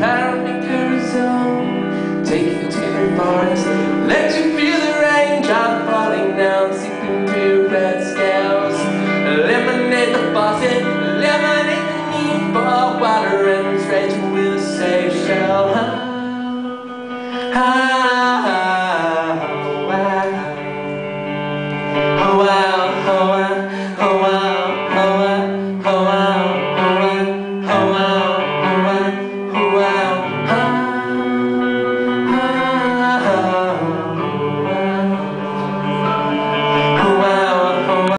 pounding cortisone. Take you to the forest, let you feel the raindrop falling down, seeping through red scales. Eliminate the faucet, eliminate the need for water, and stretch with a safe shell. Oh, oh, wow. Oh, wow. Oh, wow. Oh, wow. Oh, wow. Oh, wow.